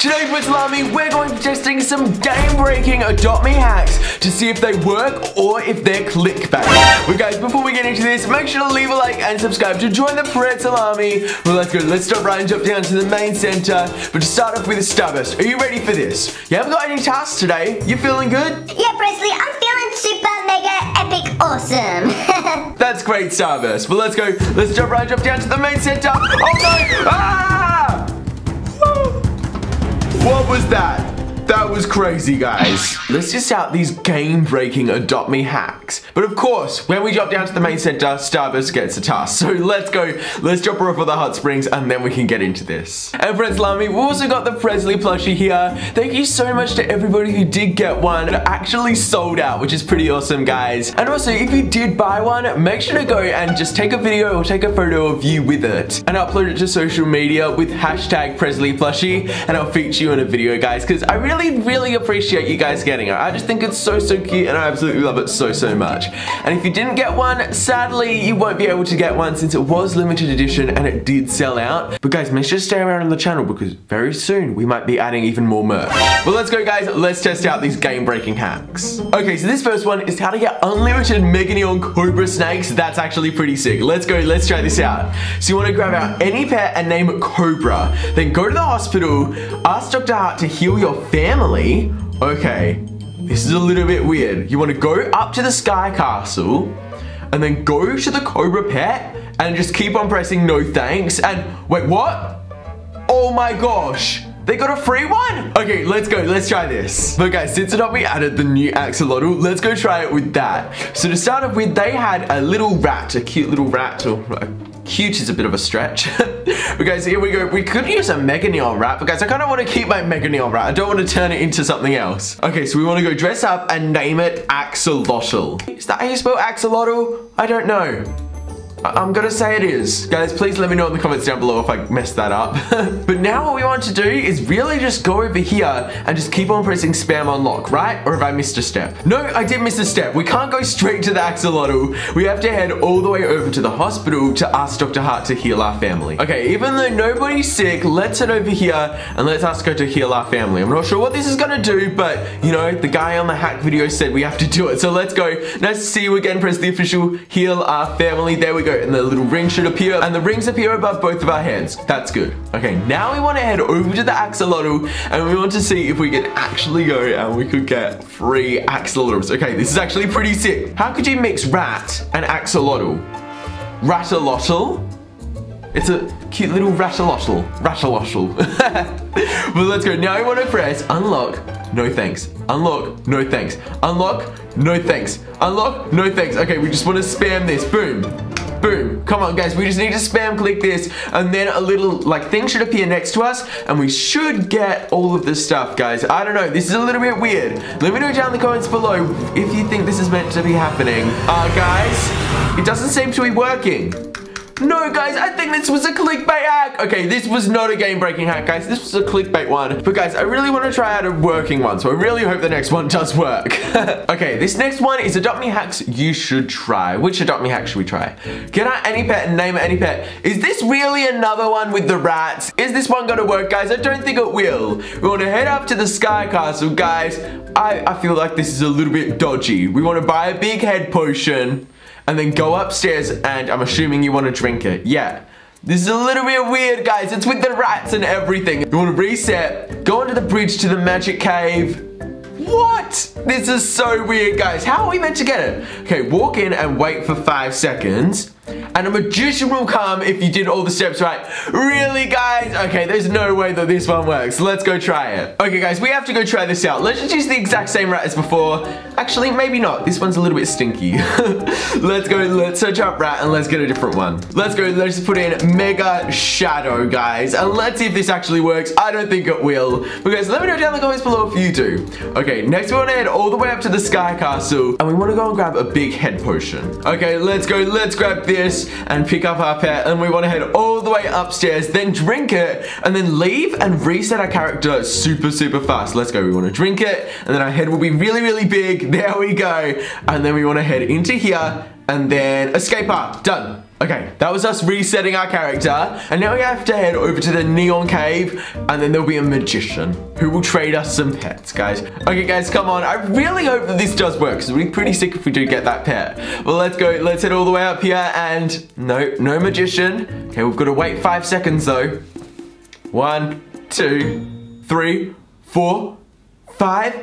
Today with Lami, we're going to be testing some game-breaking Adopt Me hacks to see if they work or if they're clickbait. But guys, before we get into this, make sure to leave a like and subscribe to join the Pretzel Army. Well, let's go. Let's jump right and jump down to the main center. But to start off with a Starburst, are you ready for this? You haven't got any tasks today. You feeling good? Yeah, Prezley, I'm feeling super mega epic awesome. That's great, Starburst. Well, let's go. Let's jump right and jump down to the main center. Oh no! Ah! What was that? That was crazy, guys. Let's just out these game-breaking Adopt Me hacks. But of course, when we drop down to the main center, Starburst gets a task. So let's go. Let's drop her off at the hot springs, and then we can get into this. And friends, Lami, we've also got the Prezley plushie here. Thank you so much to everybody who did get one. It actually sold out, which is pretty awesome, guys. And also, if you did buy one, make sure to go and just take a video or take a photo of you with it and upload it to social media with hashtag Prezley plushie, and I'll feature you in a video, guys, because I really really, really appreciate you guys getting it. I just think it's so, so cute and I absolutely love it so, so much. And if you didn't get one, sadly, you won't be able to get one since it was limited edition and it did sell out. But guys, make sure to stay around on the channel because very soon we might be adding even more merch. But let's go, guys. Let's test out these game-breaking hacks. Okay, so this first one is how to get unlimited Mega Neon Cobra snakes. That's actually pretty sick. Let's go. Let's try this out. So you want to grab out any pet and name it Cobra. Then go to the hospital, ask Dr. Hart to heal your family family? Okay, this is a little bit weird. You want to go up to the Sky Castle and then go to the Cobra Pet and just keep on pressing no thanks and wait, what? Oh my gosh. They got a free one? Okay, let's go. Let's try this. But guys, since it we added the new axolotl, let's go try it with that. So to start off with, they had a little rat, a cute little rat, or uh, Cute is a bit of a stretch. but guys, here we go. We could use a Mega Neon rat, but guys, I kind of want to keep my Mega Neon rat. I don't want to turn it into something else. Okay, so we want to go dress up and name it Axolotl. Is that how you spell Axolotl? I don't know. I'm gonna say it is. Guys, please let me know in the comments down below if I messed that up. but now what we want to do is really just go over here and just keep on pressing spam unlock, right? Or have I missed a step? No, I did miss a step. We can't go straight to the axolotl. We have to head all the way over to the hospital to ask Dr. Hart to heal our family. Okay, even though nobody's sick, let's head over here and let's ask her to heal our family. I'm not sure what this is gonna do, but you know, the guy on the hack video said we have to do it. So let's go. Nice to see you again. Press the official heal our family. There we go go and the little ring should appear and the rings appear above both of our hands. That's good. Okay, now we want to head over to the axolotl and we want to see if we can actually go and we could get free axolotls. Okay, this is actually pretty sick. How could you mix rat and axolotl? Ratalotl? It's a cute little ratalotl. Ratalotl. but let's go. Now we want to press unlock. No thanks. Unlock. No thanks. Unlock. No thanks. Unlock. No thanks. Okay, we just want to spam this. Boom. Boom. Come on, guys. We just need to spam click this and then a little, like, thing should appear next to us and we should get all of this stuff, guys. I don't know. This is a little bit weird. Let me know down in the comments below if you think this is meant to be happening. Uh, guys, it doesn't seem to be working. No, guys, I think this was a clickbait hack. Okay, this was not a game-breaking hack, guys. This was a clickbait one. But guys, I really want to try out a working one, so I really hope the next one does work. okay, this next one is Adopt Me hacks you should try. Which Adopt Me hack should we try? Get out any pet and name any pet. Is this really another one with the rats? Is this one gonna work, guys? I don't think it will. We want to head up to the Sky Castle, guys. I, I feel like this is a little bit dodgy. We want to buy a big head potion and then go upstairs and I'm assuming you want to drink it. Yeah. This is a little bit weird, guys. It's with the rats and everything. You want to reset, go under the bridge to the magic cave. What? This is so weird, guys. How are we meant to get it? Okay, walk in and wait for five seconds and a magician will come if you did all the steps right. Really, guys? Okay, there's no way that this one works. Let's go try it. Okay, guys, we have to go try this out. Let's just use the exact same rat as before. Actually, maybe not. This one's a little bit stinky. let's go, let's search up rat and let's get a different one. Let's go, let's put in Mega Shadow, guys. And let's see if this actually works. I don't think it will. But guys, let me know down in the comments below if you do. Okay, next we want to head all the way up to the Sky Castle. And we want to go and grab a big head potion. Okay, let's go, let's grab this and pick up our pet and we want to head all the way upstairs, then drink it and then leave and reset our character super, super fast. Let's go. We want to drink it and then our head will be really, really big. There we go. And then we want to head into here and then escape up. Done. Okay, that was us resetting our character. And now we have to head over to the Neon Cave. And then there'll be a magician who will trade us some pets, guys. Okay, guys, come on. I really hope that this does work. Because it would be pretty sick if we do get that pet. Well, let's go. Let's head all the way up here. And no, no magician. Okay, we've got to wait five seconds, though. One, two, three, four, five.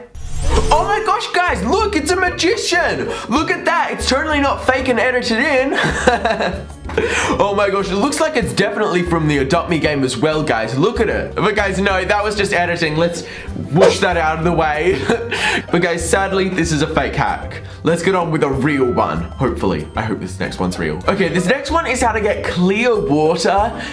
Oh my gosh, guys, look, it's a magician. Look at that. It's totally not fake and edited in. oh my gosh, it looks like it's definitely from the Adopt Me game as well, guys. Look at it. But guys, no, that was just editing. Let's whoosh that out of the way. but guys, sadly, this is a fake hack. Let's get on with a real one, hopefully. I hope this next one's real. Okay, this next one is how to get clear water.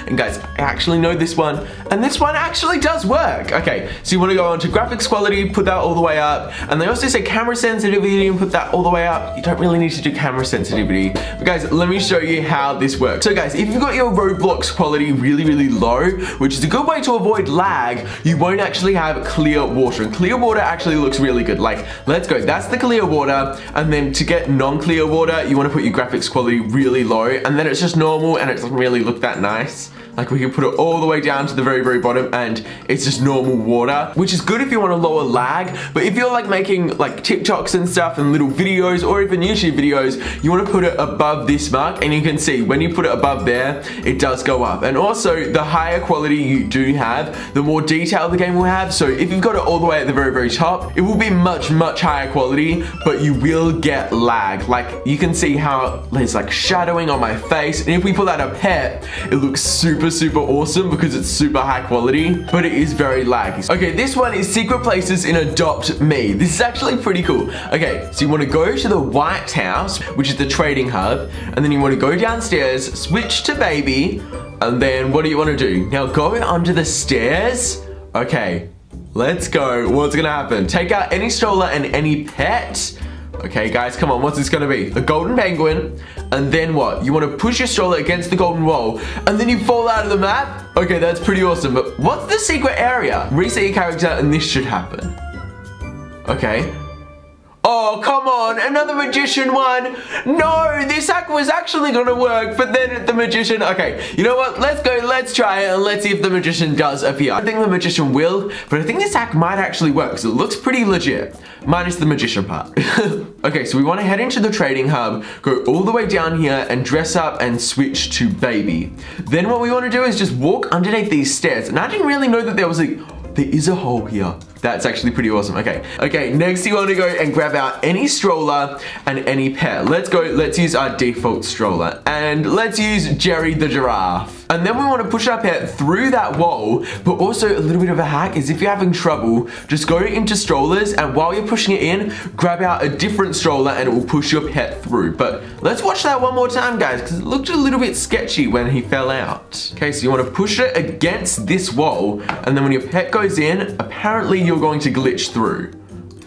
And guys, I actually know this one. And this one actually does work. Okay, so you want to go on to graphics quality, put that all the way up. And they also say camera sensitivity and put that all the way up. You don't really need to do camera sensitivity. But guys, let me show you how this works. So guys, if you've got your Roblox quality really, really low, which is a good way to avoid lag, you won't actually have clear water. And clear water actually looks really good. Like, let's go. That's the clear water. And then to get non-clear water, you want to put your graphics quality really low. And then it's just normal and it doesn't really look that nice. Like we can put it all the way down to the very, very bottom and it's just normal water, which is good if you want to lower lag. But if you're like making like TikToks and stuff and little videos or even YouTube videos, you want to put it above this mark and you can see when you put it above there, it does go up. And also the higher quality you do have, the more detail the game will have. So if you've got it all the way at the very, very top, it will be much, much higher quality, but you will get lag. Like you can see how there's like shadowing on my face. And if we put that up here, it looks super super, super awesome because it's super high quality, but it is very laggy. Okay, this one is Secret Places in Adopt Me. This is actually pretty cool. Okay, so you want to go to the White House, which is the trading hub, and then you want to go downstairs, switch to baby, and then what do you want to do? Now go under the stairs. Okay, let's go. What's gonna happen? Take out any stroller and any pet. Okay, guys, come on. What's this gonna be? The golden penguin. And then what? You want to push your stroller against the golden wall. And then you fall out of the map? Okay, that's pretty awesome. But what's the secret area? Reset your character and this should happen. Okay. Oh, come on, another magician one. No, this hack was actually gonna work, but then the magician, okay, you know what? Let's go, let's try it, and let's see if the magician does appear. I think the magician will, but I think this hack might actually work, because it looks pretty legit, minus the magician part. okay, so we wanna head into the trading hub, go all the way down here, and dress up and switch to baby. Then what we wanna do is just walk underneath these stairs, and I didn't really know that there was a, there is a hole here. That's actually pretty awesome. Okay, okay, next you want to go and grab out any stroller and any pet. Let's go, let's use our default stroller. And let's use Jerry the giraffe. And then we want to push our pet through that wall, but also a little bit of a hack is if you're having trouble, just go into strollers and while you're pushing it in, grab out a different stroller and it will push your pet through. But let's watch that one more time, guys, because it looked a little bit sketchy when he fell out. Okay, so you want to push it against this wall, and then when your pet goes in, apparently you're going to glitch through.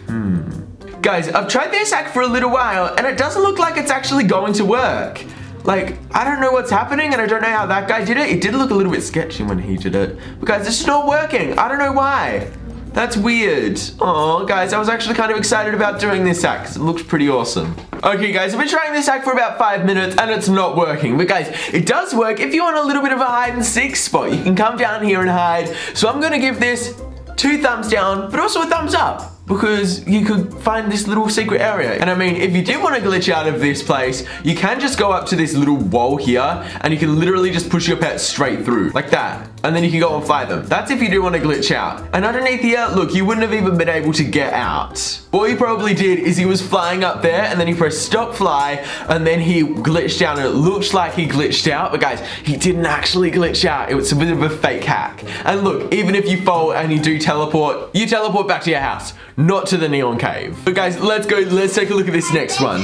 Hmm. Guys, I've tried this hack for a little while, and it doesn't look like it's actually going to work. Like, I don't know what's happening and I don't know how that guy did it. It did look a little bit sketchy when he did it. But guys, this is not working. I don't know why. That's weird. Oh, guys, I was actually kind of excited about doing this hack because it looks pretty awesome. Okay, guys, I've been trying this hack for about five minutes and it's not working. But guys, it does work if you want a little bit of a hide and seek spot. You can come down here and hide. So I'm gonna give this two thumbs down, but also a thumbs up because you could find this little secret area. And I mean, if you do want to glitch out of this place, you can just go up to this little wall here and you can literally just push your pet straight through like that. And then you can go and fly them. That's if you do want to glitch out. And underneath here, look, you wouldn't have even been able to get out. What he probably did is he was flying up there and then he pressed stop fly and then he glitched out and it looks like he glitched out. But guys, he didn't actually glitch out. It was a bit of a fake hack. And look, even if you fall and you do teleport, you teleport back to your house not to the Neon Cave. But guys, let's go, let's take a look at this next one.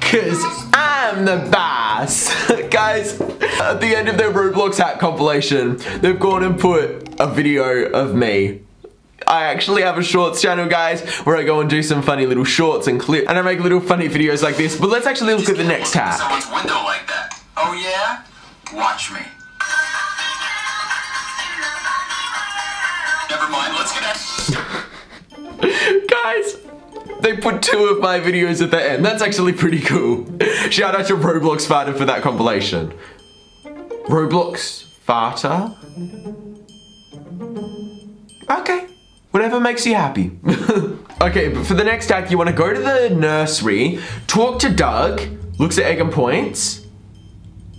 Cause I'm the boss. guys, at the end of their Roblox hack compilation, they've gone and put a video of me I actually have a shorts channel, guys, where I go and do some funny little shorts and clips, and I make little funny videos like this. But let's actually look at the next hack. Like. Oh yeah? Watch me. They put two of my videos at the end. That's actually pretty cool. Shout out to Roblox Farter for that compilation. Roblox Farter? Okay. Whatever makes you happy. okay, but for the next act, you want to go to the nursery, talk to Doug, looks at egg and points,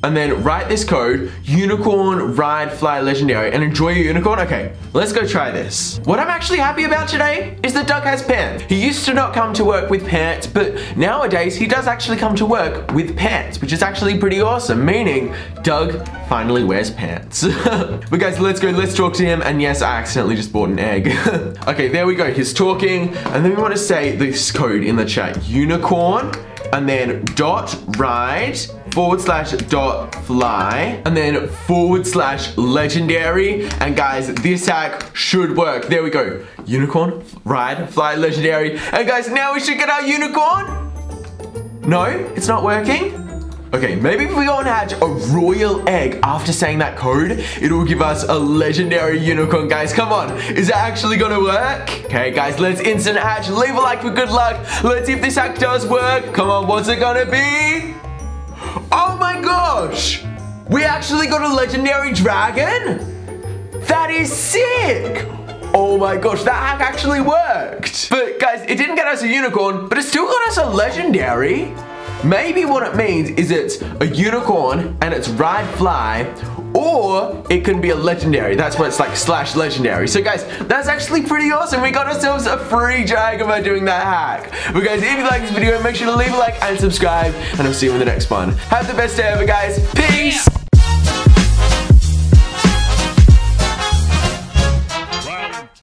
and then write this code, unicorn, ride, fly, legendary, and enjoy your unicorn. Okay, let's go try this. What I'm actually happy about today is that Doug has pants. He used to not come to work with pants, but nowadays he does actually come to work with pants, which is actually pretty awesome, meaning Doug finally wears pants. but guys, let's go, let's talk to him, and yes, I accidentally just bought an egg. okay, there we go, he's talking, and then we want to say this code in the chat, unicorn, and then dot ride forward slash dot fly and then forward slash legendary and guys this hack should work there we go unicorn ride fly legendary and guys now we should get our unicorn no it's not working Okay, maybe if we go and hatch a royal egg after saying that code, it'll give us a legendary unicorn, guys. Come on, is it actually gonna work? Okay, guys, let's instant hatch. Leave a like for good luck. Let's see if this hack does work. Come on, what's it gonna be? Oh my gosh! We actually got a legendary dragon? That is sick! Oh my gosh, that hack actually worked. But guys, it didn't get us a unicorn, but it still got us a legendary. Maybe what it means is it's a unicorn and it's ride fly or it can be a legendary. That's what it's like slash legendary. So guys, that's actually pretty awesome. We got ourselves a free dragon by doing that hack. But guys, if you like this video, make sure to leave a like and subscribe and I'll see you in the next one. Have the best day ever guys. Peace.